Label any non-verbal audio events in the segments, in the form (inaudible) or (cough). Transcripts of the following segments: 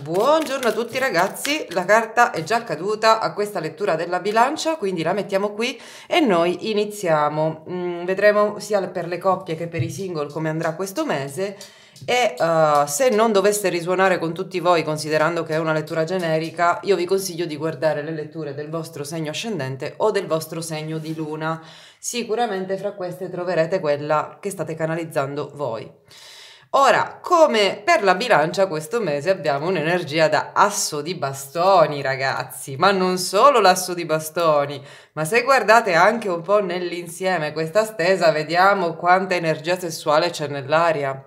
buongiorno a tutti ragazzi, la carta è già caduta a questa lettura della bilancia, quindi la mettiamo qui e noi iniziamo. Mm, vedremo sia per le coppie che per i single come andrà questo mese e uh, se non dovesse risuonare con tutti voi considerando che è una lettura generica, io vi consiglio di guardare le letture del vostro segno ascendente o del vostro segno di luna. Sicuramente fra queste troverete quella che state canalizzando voi. Ora, come per la bilancia, questo mese abbiamo un'energia da asso di bastoni, ragazzi, ma non solo l'asso di bastoni, ma se guardate anche un po' nell'insieme questa stesa, vediamo quanta energia sessuale c'è nell'aria.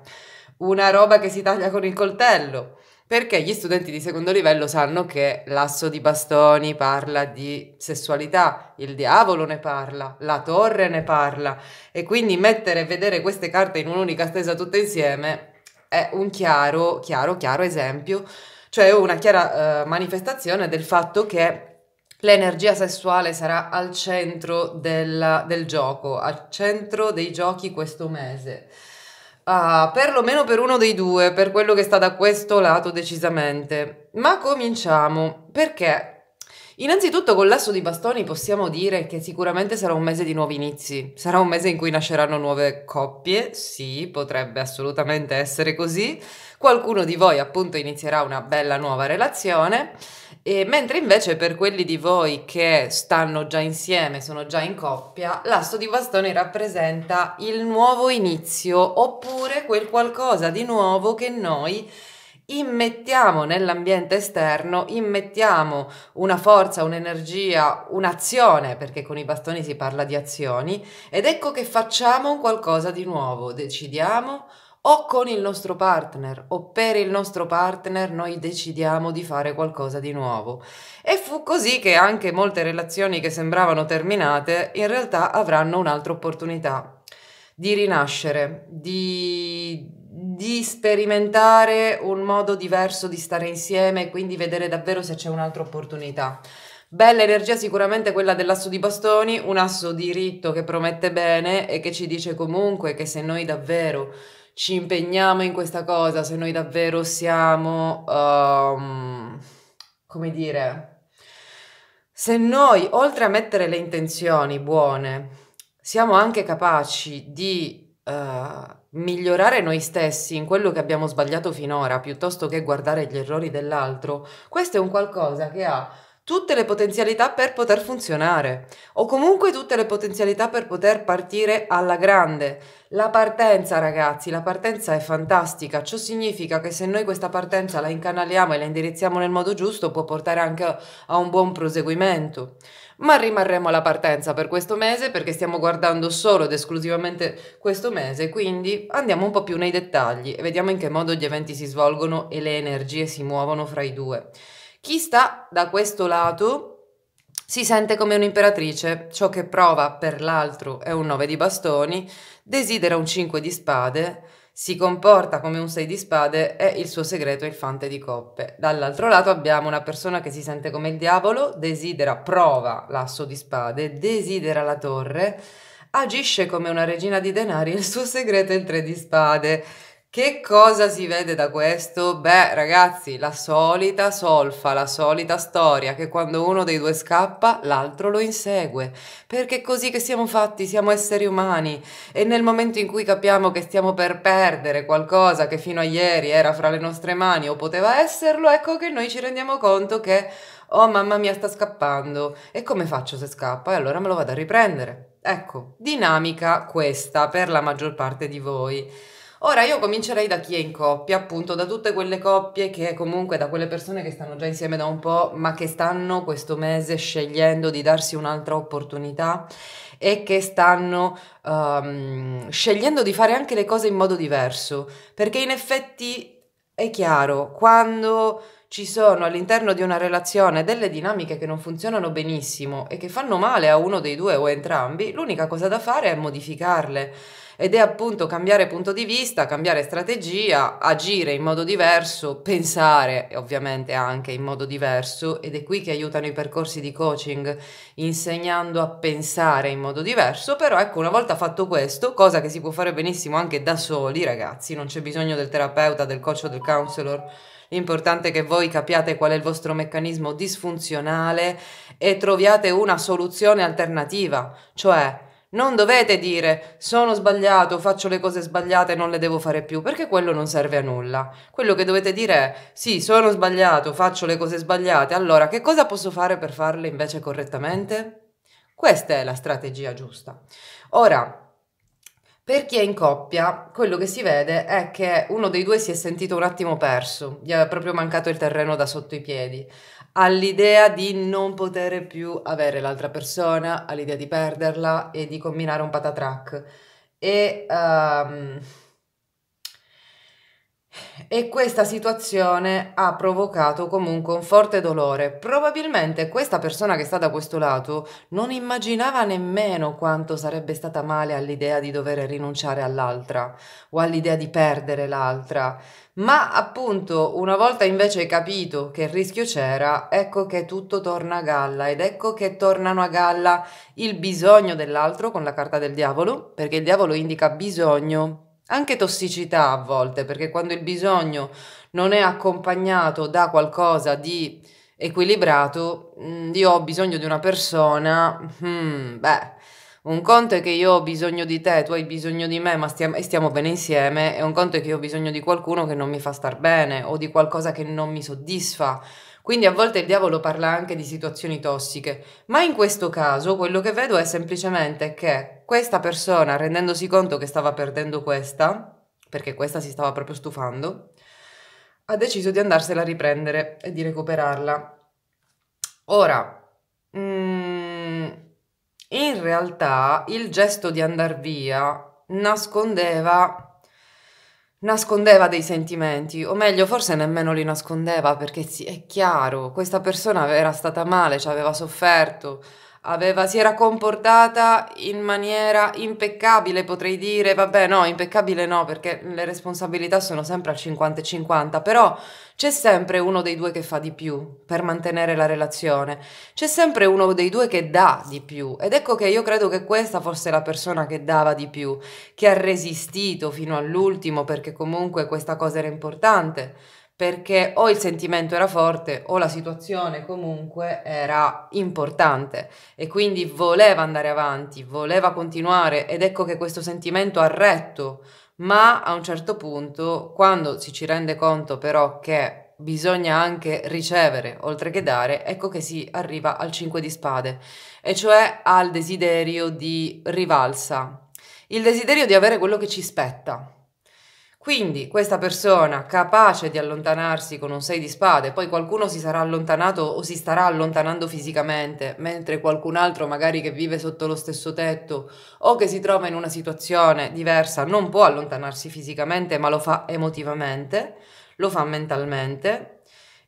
Una roba che si taglia con il coltello perché gli studenti di secondo livello sanno che l'asso di bastoni parla di sessualità, il diavolo ne parla, la torre ne parla e quindi mettere e vedere queste carte in un'unica stesa tutte insieme è un chiaro, chiaro, chiaro esempio, cioè una chiara uh, manifestazione del fatto che l'energia sessuale sarà al centro del, del gioco, al centro dei giochi questo mese. Ah, perlomeno per uno dei due, per quello che sta da questo lato decisamente. Ma cominciamo, perché Innanzitutto con l'asso di bastoni possiamo dire che sicuramente sarà un mese di nuovi inizi, sarà un mese in cui nasceranno nuove coppie, sì, potrebbe assolutamente essere così, qualcuno di voi appunto inizierà una bella nuova relazione e mentre invece per quelli di voi che stanno già insieme, sono già in coppia, l'asso di bastoni rappresenta il nuovo inizio oppure quel qualcosa di nuovo che noi immettiamo nell'ambiente esterno, immettiamo una forza, un'energia, un'azione, perché con i bastoni si parla di azioni, ed ecco che facciamo qualcosa di nuovo, decidiamo o con il nostro partner o per il nostro partner noi decidiamo di fare qualcosa di nuovo. E fu così che anche molte relazioni che sembravano terminate in realtà avranno un'altra opportunità di rinascere, di, di sperimentare un modo diverso di stare insieme e quindi vedere davvero se c'è un'altra opportunità. Bella energia sicuramente quella dell'asso di bastoni, un asso diritto che promette bene e che ci dice comunque che se noi davvero ci impegniamo in questa cosa, se noi davvero siamo, um, come dire, se noi oltre a mettere le intenzioni buone, siamo anche capaci di uh, migliorare noi stessi in quello che abbiamo sbagliato finora, piuttosto che guardare gli errori dell'altro, questo è un qualcosa che ha tutte le potenzialità per poter funzionare o comunque tutte le potenzialità per poter partire alla grande. La partenza, ragazzi, la partenza è fantastica. Ciò significa che se noi questa partenza la incanaliamo e la indirizziamo nel modo giusto, può portare anche a un buon proseguimento. Ma rimarremo alla partenza per questo mese perché stiamo guardando solo ed esclusivamente questo mese, quindi andiamo un po' più nei dettagli e vediamo in che modo gli eventi si svolgono e le energie si muovono fra i due. Chi sta da questo lato si sente come un'imperatrice, ciò che prova per l'altro è un 9 di bastoni, desidera un 5 di spade, si comporta come un 6 di spade e il suo segreto è il fante di coppe. Dall'altro lato abbiamo una persona che si sente come il diavolo, desidera, prova l'asso di spade, desidera la torre, agisce come una regina di denari e il suo segreto è il 3 di spade. Che cosa si vede da questo? Beh, ragazzi, la solita solfa, la solita storia che quando uno dei due scappa, l'altro lo insegue. Perché è così che siamo fatti, siamo esseri umani e nel momento in cui capiamo che stiamo per perdere qualcosa che fino a ieri era fra le nostre mani o poteva esserlo, ecco che noi ci rendiamo conto che oh mamma mia sta scappando e come faccio se scappa? E allora me lo vado a riprendere. Ecco, dinamica questa per la maggior parte di voi. Ora io comincerei da chi è in coppia, appunto da tutte quelle coppie che comunque da quelle persone che stanno già insieme da un po', ma che stanno questo mese scegliendo di darsi un'altra opportunità e che stanno um, scegliendo di fare anche le cose in modo diverso, perché in effetti è chiaro, quando ci sono all'interno di una relazione delle dinamiche che non funzionano benissimo e che fanno male a uno dei due o entrambi, l'unica cosa da fare è modificarle ed è appunto cambiare punto di vista, cambiare strategia, agire in modo diverso, pensare ovviamente anche in modo diverso ed è qui che aiutano i percorsi di coaching insegnando a pensare in modo diverso, però ecco una volta fatto questo, cosa che si può fare benissimo anche da soli ragazzi, non c'è bisogno del terapeuta, del coach o del counselor, l'importante è che voi capiate qual è il vostro meccanismo disfunzionale e troviate una soluzione alternativa, cioè non dovete dire sono sbagliato, faccio le cose sbagliate, non le devo fare più, perché quello non serve a nulla. Quello che dovete dire è sì, sono sbagliato, faccio le cose sbagliate, allora che cosa posso fare per farle invece correttamente? Questa è la strategia giusta. Ora, per chi è in coppia, quello che si vede è che uno dei due si è sentito un attimo perso, gli è proprio mancato il terreno da sotto i piedi all'idea di non poter più avere l'altra persona, all'idea di perderla e di combinare un patatrack. E, um, e questa situazione ha provocato comunque un forte dolore. Probabilmente questa persona che sta da questo lato non immaginava nemmeno quanto sarebbe stata male all'idea di dover rinunciare all'altra o all'idea di perdere l'altra. Ma appunto, una volta invece capito che il rischio c'era, ecco che tutto torna a galla ed ecco che tornano a galla il bisogno dell'altro con la carta del diavolo, perché il diavolo indica bisogno anche tossicità a volte, perché quando il bisogno non è accompagnato da qualcosa di equilibrato, mm, io ho bisogno di una persona, hmm, beh, un conto è che io ho bisogno di te, tu hai bisogno di me, ma stiamo, e stiamo bene insieme, e un conto è che io ho bisogno di qualcuno che non mi fa star bene o di qualcosa che non mi soddisfa. Quindi a volte il diavolo parla anche di situazioni tossiche, ma in questo caso quello che vedo è semplicemente che questa persona, rendendosi conto che stava perdendo questa, perché questa si stava proprio stufando, ha deciso di andarsela a riprendere e di recuperarla. Ora, mm, in realtà il gesto di andar via nascondeva nascondeva dei sentimenti, o meglio, forse nemmeno li nascondeva perché sì, è chiaro, questa persona era stata male, ci aveva sofferto, aveva, si era comportata in maniera impeccabile, potrei dire, vabbè no, impeccabile no, perché le responsabilità sono sempre al 50 50, però c'è sempre uno dei due che fa di più per mantenere la relazione, c'è sempre uno dei due che dà di più. Ed ecco che io credo che questa fosse la persona che dava di più, che ha resistito fino all'ultimo perché comunque questa cosa era importante perché o il sentimento era forte o la situazione comunque era importante e quindi voleva andare avanti, voleva continuare ed ecco che questo sentimento ha retto, ma a un certo punto, quando si ci rende conto però che bisogna anche ricevere oltre che dare, ecco che si arriva al 5 di spade, e cioè al desiderio di rivalsa, il desiderio di avere quello che ci spetta. Quindi questa persona capace di allontanarsi con un 6 di spade, poi qualcuno si sarà allontanato o si starà allontanando fisicamente, mentre qualcun altro magari che vive sotto lo stesso tetto o che si trova in una situazione diversa non può allontanarsi fisicamente ma lo fa emotivamente, lo fa mentalmente.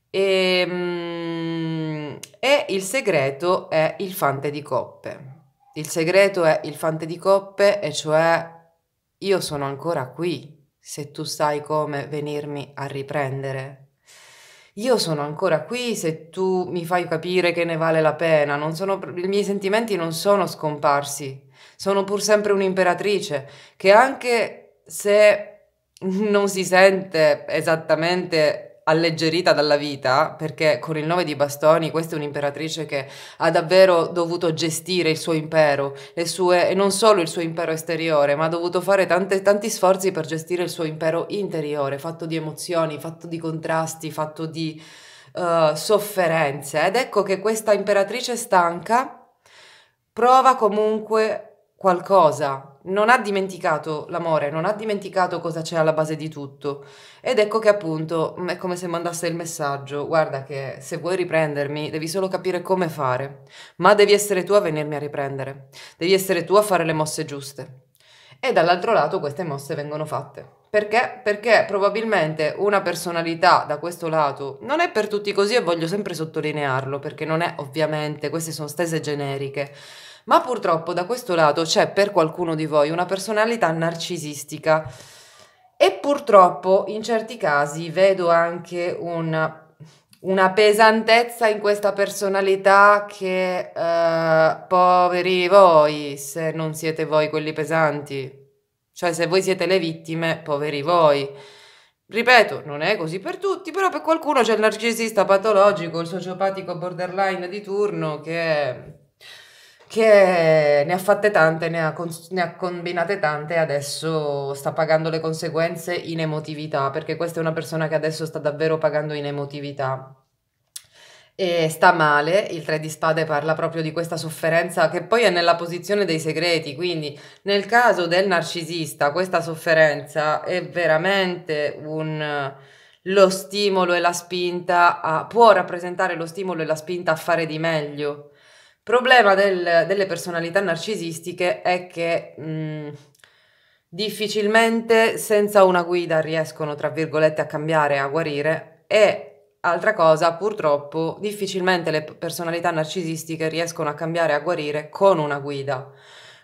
E, mm, e il segreto è il fante di coppe. Il segreto è il fante di coppe e cioè io sono ancora qui, se tu sai come venirmi a riprendere. Io sono ancora qui se tu mi fai capire che ne vale la pena. Sono, I miei sentimenti non sono scomparsi. Sono pur sempre un'imperatrice che anche se (laughs) non si sente esattamente alleggerita dalla vita, perché con il nove di bastoni questa è un'imperatrice che ha davvero dovuto gestire il suo impero, le sue, e non solo il suo impero esteriore, ma ha dovuto fare tante, tanti sforzi per gestire il suo impero interiore, fatto di emozioni, fatto di contrasti, fatto di uh, sofferenze. Ed ecco che questa imperatrice stanca prova comunque qualcosa, non ha dimenticato l'amore, non ha dimenticato cosa c'è alla base di tutto. Ed ecco che appunto mm, è come se mandasse il messaggio, guarda che se vuoi riprendermi devi solo capire come fare, ma devi essere tu a venirmi a riprendere, devi essere tu a fare le mosse giuste. E dall'altro lato queste mosse vengono fatte. Perché? Perché probabilmente una personalità da questo lato non è per tutti così e voglio sempre sottolinearlo, perché non è ovviamente, queste sono stese generiche, Ma purtroppo da questo lato c'è per qualcuno di voi una personalità narcisistica e purtroppo in certi casi vedo anche una una pesantezza in questa personalità che uh, poveri voi se non siete voi quelli pesanti. Cioè se voi siete le vittime, poveri voi. Ripeto, non è così per tutti, però per qualcuno c'è il narcisista patologico, il sociopatico borderline di turno che, che ne ha fatte tante, ne ha, ne ha combinate tante e adesso sta pagando le conseguenze in emotività, perché questa è una persona che adesso sta davvero pagando in emotività e sta male. Il tre di spade parla proprio di questa sofferenza che poi è nella posizione dei segreti, quindi nel caso del narcisista questa sofferenza è veramente un lo stimolo e la spinta a, può rappresentare lo stimolo e la spinta a fare di meglio. Problema del, delle personalità narcisistiche è che mh, difficilmente senza una guida riescono, tra virgolette, a cambiare, a guarire e Altra cosa, purtroppo, difficilmente le personalità narcisistiche riescono a cambiare, a guarire con una guida.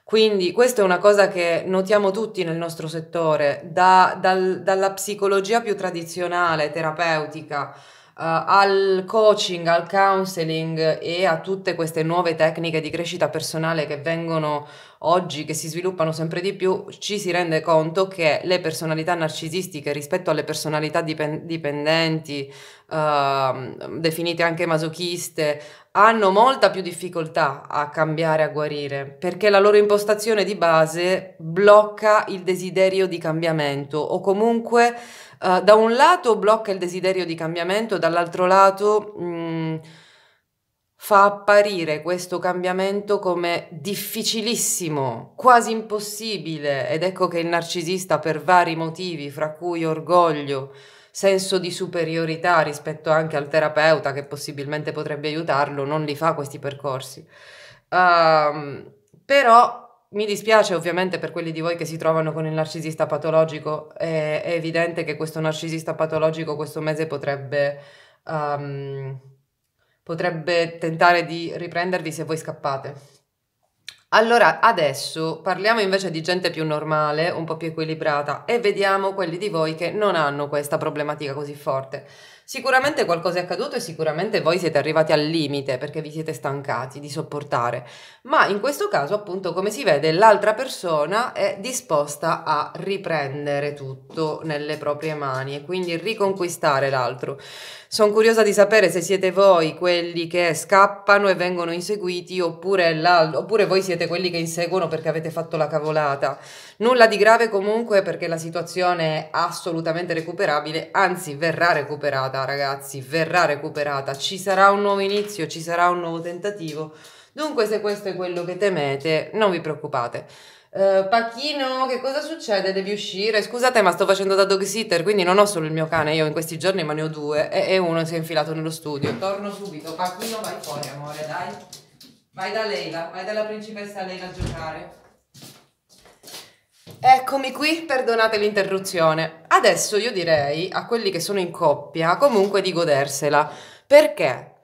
Quindi questa è una cosa che notiamo tutti nel nostro settore, da, dal, dalla psicologia più tradizionale, terapeutica, al coaching, al counseling e a tutte queste nuove tecniche di crescita personale che vengono oggi, che si sviluppano sempre di più, ci si rende conto che le personalità narcisistiche rispetto alle personalità dipen- dipendenti, uh, definite anche masochiste, hanno molta più difficoltà a cambiare, a guarire, perché la loro impostazione di base blocca il desiderio di cambiamento o comunque uh, da un lato blocca il desiderio di cambiamento, dall'altro lato mh, mm, fa apparire questo cambiamento come difficilissimo, quasi impossibile ed ecco che il narcisista per vari motivi, fra cui orgoglio, senso di superiorità rispetto anche al terapeuta che possibilmente potrebbe aiutarlo, non li fa questi percorsi. Uh, però mi dispiace ovviamente per quelli di voi che si trovano con il narcisista patologico, è, è evidente che questo narcisista patologico questo mese potrebbe, um, potrebbe tentare di riprendervi se voi scappate. Allora, adesso parliamo invece di gente più normale, un po' più equilibrata e vediamo quelli di voi che non hanno questa problematica così forte. Sicuramente qualcosa è accaduto e sicuramente voi siete arrivati al limite perché vi siete stancati di sopportare, ma in questo caso appunto come si vede l'altra persona è disposta a riprendere tutto nelle proprie mani e quindi riconquistare l'altro. Sono curiosa di sapere se siete voi quelli che scappano e vengono inseguiti oppure, oppure voi siete quelli che inseguono perché avete fatto la cavolata. Nulla di grave comunque perché la situazione è assolutamente recuperabile, anzi verrà recuperata ragazzi, verrà recuperata. Ci sarà un nuovo inizio, ci sarà un nuovo tentativo. Dunque se questo è quello che temete, non vi preoccupate. Uh, Pachino, che cosa succede? Devi uscire? Scusate, ma sto facendo da dog sitter, quindi non ho solo il mio cane, io in questi giorni ma ne ho due e, e uno si è infilato nello studio. Torno subito. Pachino, vai fuori, amore, dai. Vai da Leila, vai dalla principessa Leila a giocare. Eccomi qui, perdonate l'interruzione. Adesso io direi a quelli che sono in coppia comunque di godersela. Perché?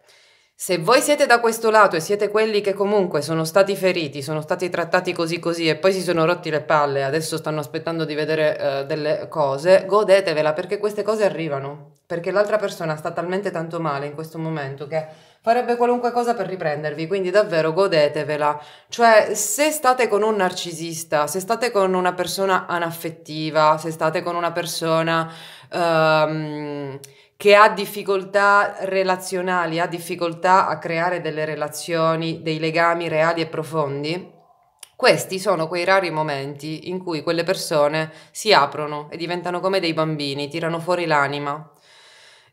Se voi siete da questo lato e siete quelli che comunque sono stati feriti, sono stati trattati così così e poi si sono rotti le palle, adesso stanno aspettando di vedere uh, delle cose, godetevela perché queste cose arrivano. Perché l'altra persona sta talmente tanto male in questo momento che farebbe qualunque cosa per riprendervi, quindi davvero godetevela. Cioè, se state con un narcisista, se state con una persona anaffettiva, se state con una persona... Um, che ha difficoltà relazionali, ha difficoltà a creare delle relazioni, dei legami reali e profondi, questi sono quei rari momenti in cui quelle persone si aprono e diventano come dei bambini, tirano fuori l'anima.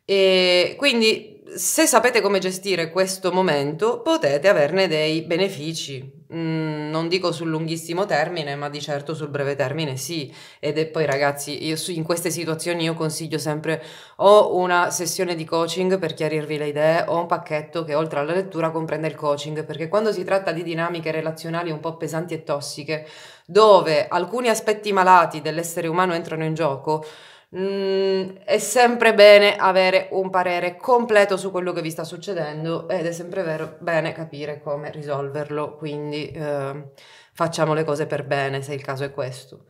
E quindi se sapete come gestire questo momento, potete averne dei benefici. Mm, non dico sul lunghissimo termine, ma di certo sul breve termine sì. Ed è poi, ragazzi, io in queste situazioni io consiglio sempre o una sessione di coaching per chiarirvi le idee, o un pacchetto che oltre alla lettura comprende il coaching, perché quando si tratta di dinamiche relazionali un po' pesanti e tossiche, dove alcuni aspetti malati dell'essere umano entrano in gioco, Mm, è sempre bene avere un parere completo su quello che vi sta succedendo ed è sempre vero, bene capire come risolverlo, quindi eh, facciamo le cose per bene se il caso è questo.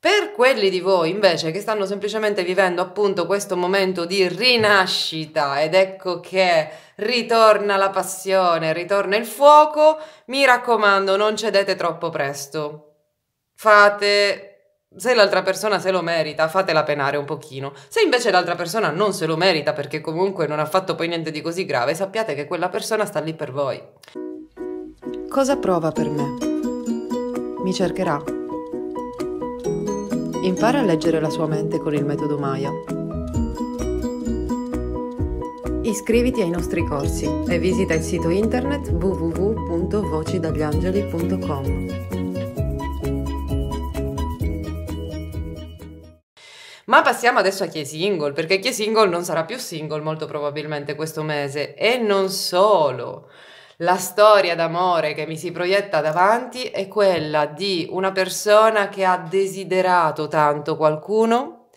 Per quelli di voi invece che stanno semplicemente vivendo appunto questo momento di rinascita ed ecco che ritorna la passione, ritorna il fuoco, mi raccomando non cedete troppo presto. Fate se l'altra persona se lo merita, fatela penare un pochino. Se invece l'altra persona non se lo merita perché comunque non ha fatto poi niente di così grave, sappiate che quella persona sta lì per voi. Cosa prova per me? Mi cercherà Impara a leggere la sua mente con il metodo Maya. Iscriviti ai nostri corsi e visita il sito internet www.vocidagliangeli.com. Ma passiamo adesso a chi è single, perché chi è single non sarà più single molto probabilmente questo mese. E non solo la storia d'amore che mi si proietta davanti è quella di una persona che ha desiderato tanto qualcuno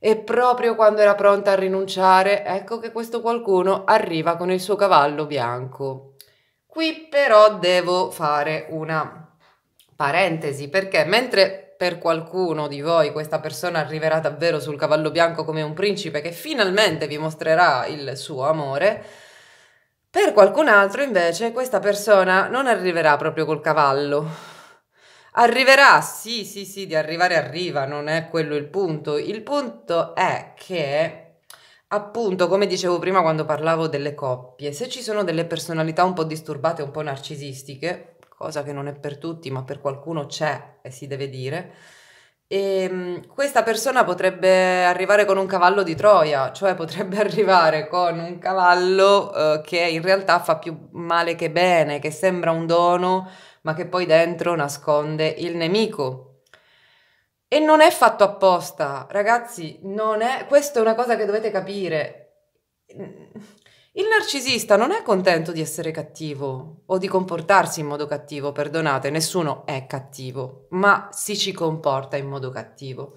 e proprio quando era pronta a rinunciare, ecco che questo qualcuno arriva con il suo cavallo bianco. Qui però devo fare una parentesi perché mentre per qualcuno di voi questa persona arriverà davvero sul cavallo bianco come un principe che finalmente vi mostrerà il suo amore, per qualcun altro invece questa persona non arriverà proprio col cavallo. Arriverà, sì, sì, sì, di arrivare arriva, non è quello il punto. Il punto è che, appunto, come dicevo prima quando parlavo delle coppie, se ci sono delle personalità un po' disturbate, un po' narcisistiche, cosa che non è per tutti, ma per qualcuno c'è e si deve dire, e ehm, questa persona potrebbe arrivare con un cavallo di Troia, cioè potrebbe (laughs) arrivare con un cavallo eh, che in realtà fa più male che bene, che sembra un dono, ma che poi dentro nasconde il nemico. E non è fatto apposta, ragazzi, non è, questa è una cosa che dovete capire. Il narcisista non è contento di essere cattivo o di comportarsi in modo cattivo, perdonate, nessuno è cattivo, ma si ci comporta in modo cattivo.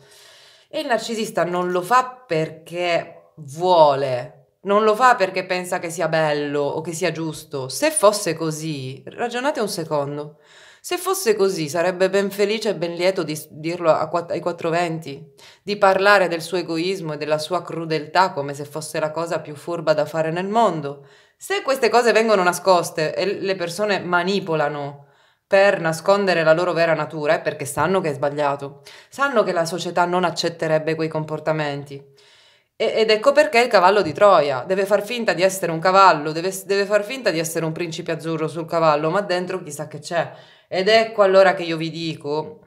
E il narcisista non lo fa perché vuole, non lo fa perché pensa che sia bello o che sia giusto. Se fosse così, ragionate un secondo. Se fosse così, sarebbe ben felice e ben lieto di dirlo ai 420, di parlare del suo egoismo e della sua crudeltà come se fosse la cosa più furba da fare nel mondo. Se queste cose vengono nascoste e le persone manipolano per nascondere la loro vera natura, è perché sanno che è sbagliato, sanno che la società non accetterebbe quei comportamenti. ed ecco perché il cavallo di Troia deve far finta di essere un cavallo, deve, deve far finta di essere un principe azzurro sul cavallo, ma dentro chissà che c'è ed ecco allora che io vi dico,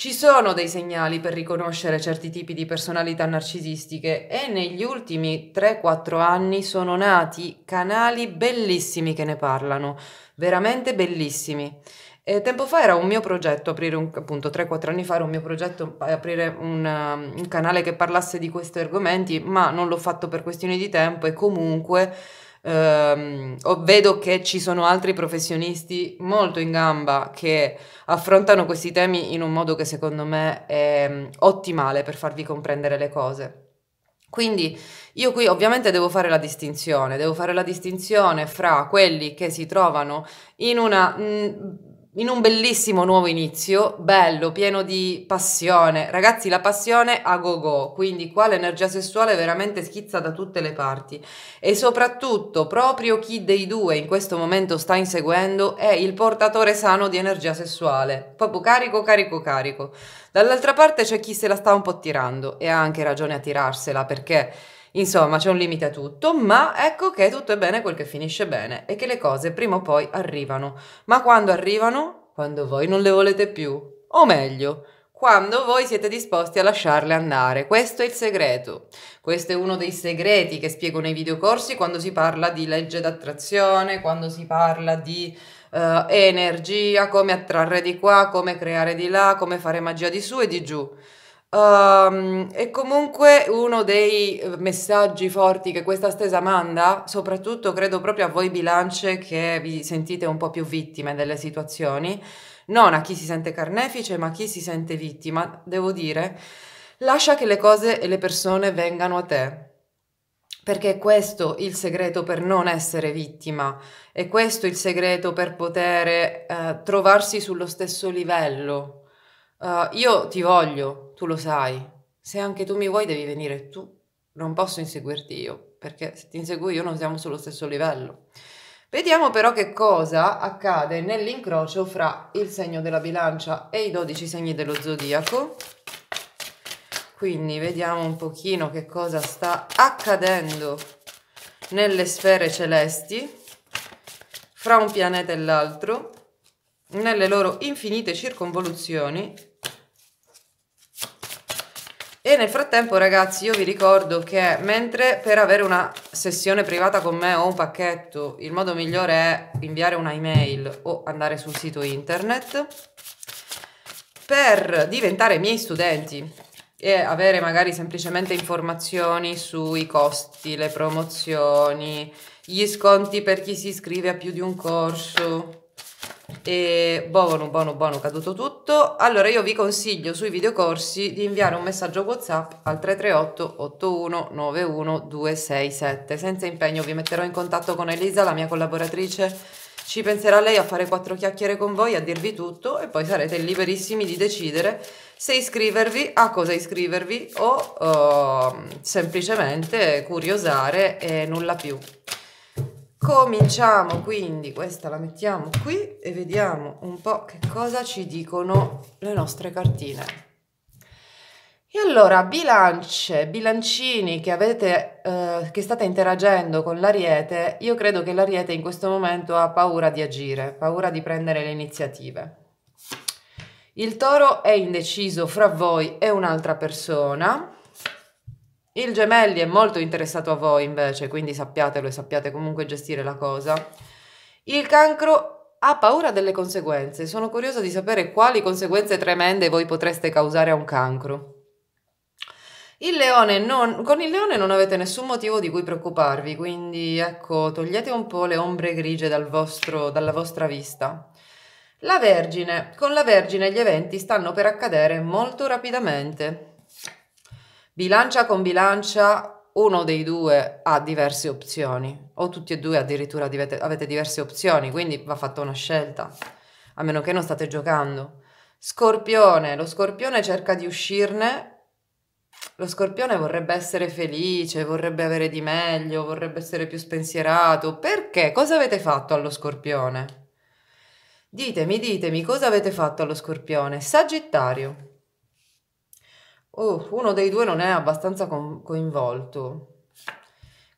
ci sono dei segnali per riconoscere certi tipi di personalità narcisistiche e negli ultimi 3-4 anni sono nati canali bellissimi che ne parlano, veramente bellissimi. E tempo fa era un mio progetto, aprire un, appunto 3-4 anni fa era un mio progetto aprire un, un canale che parlasse di questi argomenti, ma non l'ho fatto per questioni di tempo e comunque ehm, vedo che ci sono altri professionisti molto in gamba che affrontano questi temi in un modo che secondo me è mm, ottimale per farvi comprendere le cose. Quindi io qui ovviamente devo fare la distinzione, devo fare la distinzione fra quelli che si trovano in una mh, mm, in un bellissimo nuovo inizio, bello, pieno di passione. Ragazzi, la passione a go go, quindi qua l'energia sessuale veramente schizza da tutte le parti e soprattutto proprio chi dei due in questo momento sta inseguendo è il portatore sano di energia sessuale, proprio carico, carico, carico. Dall'altra parte c'è chi se la sta un po' tirando e ha anche ragione a tirarsela perché Insomma, c'è un limite a tutto, ma ecco che tutto è bene quel che finisce bene e che le cose prima o poi arrivano. Ma quando arrivano? Quando voi non le volete più. O meglio, quando voi siete disposti a lasciarle andare. Questo è il segreto. Questo è uno dei segreti che spiego nei videocorsi quando si parla di legge d'attrazione, quando si parla di uh, energia, come attrarre di qua, come creare di là, come fare magia di su e di giù. Um, e comunque uno dei eh, messaggi forti che questa stesa manda, soprattutto credo proprio a voi bilance che vi sentite un po' più vittime delle situazioni, non a chi si sente carnefice, ma a chi si sente vittima, devo dire, lascia che le cose e le persone vengano a te. Perché è questo il segreto per non essere vittima, è questo il segreto per poter eh, trovarsi sullo stesso livello. Uh, io ti voglio, tu lo sai. Se anche tu mi vuoi, devi venire tu. Non posso inseguirti io, perché se ti inseguo io non siamo sullo stesso livello. Vediamo però che cosa accade nell'incrocio fra il segno della bilancia e i 12 segni dello zodiaco. Quindi vediamo un pochino che cosa sta accadendo nelle sfere celesti fra un pianeta e l'altro, nelle loro infinite circonvoluzioni e nel frattempo, ragazzi, io vi ricordo che mentre per avere una sessione privata con me o un pacchetto, il modo migliore è inviare una email o andare sul sito internet, per diventare miei studenti e avere magari semplicemente informazioni sui costi, le promozioni, gli sconti per chi si iscrive a più di un corso, e buono, buono, buono, caduto tutto. Allora io vi consiglio sui videocorsi di inviare un messaggio WhatsApp al 338 81 91 267. Senza impegno vi metterò in contatto con Elisa, la mia collaboratrice. Ci penserà lei a fare quattro chiacchiere con voi, a dirvi tutto e poi sarete liberissimi di decidere se iscrivervi, a cosa iscrivervi o uh, semplicemente curiosare e nulla più. Cominciamo quindi, questa la mettiamo qui e vediamo un po' che cosa ci dicono le nostre cartine. E allora, bilance, bilancini che avete, eh, che state interagendo con l'ariete, io credo che l'ariete in questo momento ha paura di agire, paura di prendere le iniziative. Il toro è indeciso fra voi e un'altra persona, il gemelli è molto interessato a voi invece, quindi sappiatelo e sappiate comunque gestire la cosa. Il cancro ha paura delle conseguenze. Sono curiosa di sapere quali conseguenze tremende voi potreste causare a un cancro. Il non, con il leone non avete nessun motivo di cui preoccuparvi, quindi ecco, togliete un po' le ombre grigie dal vostro, dalla vostra vista. La Vergine, con la Vergine gli eventi stanno per accadere molto rapidamente. Bilancia con bilancia, uno dei due ha diverse opzioni, o tutti e due addirittura avete, avete diverse opzioni, quindi va fatta una scelta, a meno che non state giocando. Scorpione, lo scorpione cerca di uscirne, lo scorpione vorrebbe essere felice, vorrebbe avere di meglio, vorrebbe essere più spensierato. Perché? Cosa avete fatto allo scorpione? Ditemi, ditemi, cosa avete fatto allo scorpione? Sagittario. Oh, uno dei due non è abbastanza co- coinvolto.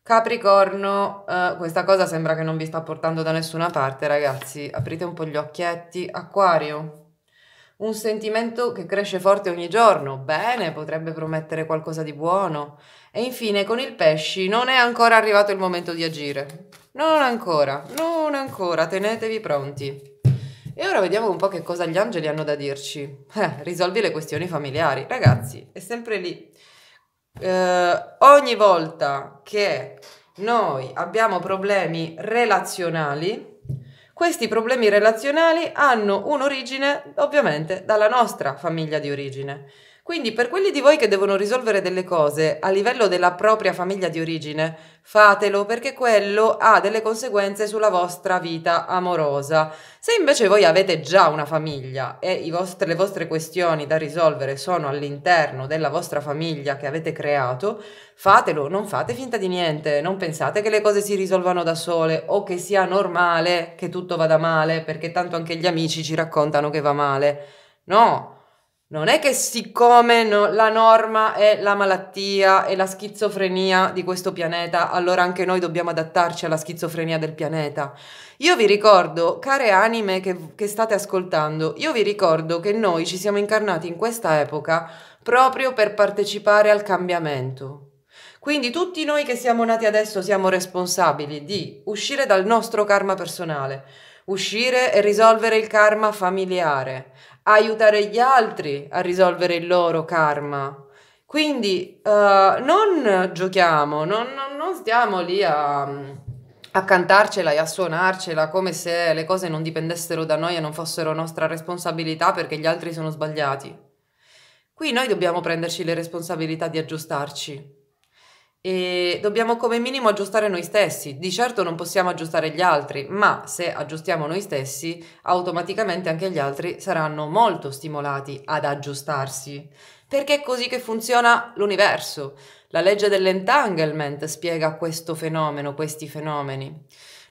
Capricorno, eh, questa cosa sembra che non vi sta portando da nessuna parte, ragazzi. Aprite un po' gli occhietti. Acquario, un sentimento che cresce forte ogni giorno. Bene, potrebbe promettere qualcosa di buono. E infine, con il pesci, non è ancora arrivato il momento di agire. Non ancora, non ancora, tenetevi pronti. E ora vediamo un po' che cosa gli angeli hanno da dirci. Eh, risolvi le questioni familiari. Ragazzi, è sempre lì. Eh, ogni volta che noi abbiamo problemi relazionali, questi problemi relazionali hanno un'origine ovviamente dalla nostra famiglia di origine. Quindi per quelli di voi che devono risolvere delle cose a livello della propria famiglia di origine, fatelo perché quello ha delle conseguenze sulla vostra vita amorosa. Se invece voi avete già una famiglia e vostri, le vostre questioni da risolvere sono all'interno della vostra famiglia che avete creato, fatelo, non fate finta di niente, non pensate che le cose si risolvano da sole o che sia normale che tutto vada male perché tanto anche gli amici ci raccontano che va male. No, non è che siccome no, la norma è la malattia e la schizofrenia di questo pianeta, allora anche noi dobbiamo adattarci alla schizofrenia del pianeta. Io vi ricordo, care anime che, che state ascoltando, io vi ricordo che noi ci siamo incarnati in questa epoca proprio per partecipare al cambiamento. Quindi tutti noi che siamo nati adesso siamo responsabili di uscire dal nostro karma personale, uscire e risolvere il karma familiare, aiutare gli altri a risolvere il loro karma. Quindi uh, non giochiamo, non, non, non stiamo lì a, a cantarcela e a suonarcela come se le cose non dipendessero da noi e non fossero nostra responsabilità perché gli altri sono sbagliati. Qui noi dobbiamo prenderci le responsabilità di aggiustarci e dobbiamo come minimo aggiustare noi stessi. Di certo non possiamo aggiustare gli altri, ma se aggiustiamo noi stessi, automaticamente anche gli altri saranno molto stimolati ad aggiustarsi, perché è così che funziona l'universo. La legge dell'entanglement spiega questo fenomeno, questi fenomeni.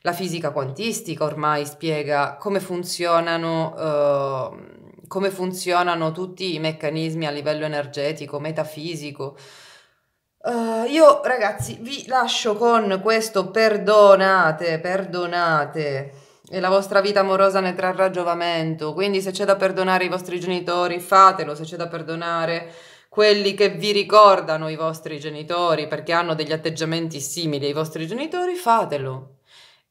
La fisica quantistica ormai spiega come funzionano, uh, come funzionano tutti i meccanismi a livello energetico, metafisico. Uh, io ragazzi vi lascio con questo perdonate, perdonate e la vostra vita amorosa ne trarrà giovamento, quindi se c'è da perdonare i vostri genitori fatelo, se c'è da perdonare quelli che vi ricordano i vostri genitori perché hanno degli atteggiamenti simili ai vostri genitori fatelo.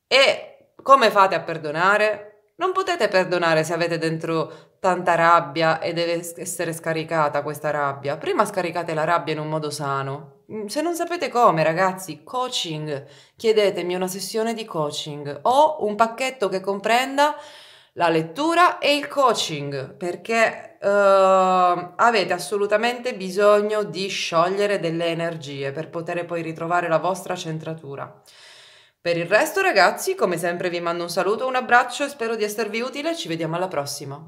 E come fate a perdonare? Non potete perdonare se avete dentro tanta rabbia e deve essere scaricata questa rabbia. Prima scaricate la rabbia in un modo sano. Mm, se non sapete come, ragazzi, coaching, chiedetemi una sessione di coaching o un pacchetto che comprenda la lettura e il coaching, perché uh, avete assolutamente bisogno di sciogliere delle energie per poter poi ritrovare la vostra centratura. Per il resto, ragazzi, come sempre vi mando un saluto, un abbraccio e spero di esservi utile. Ci vediamo alla prossima.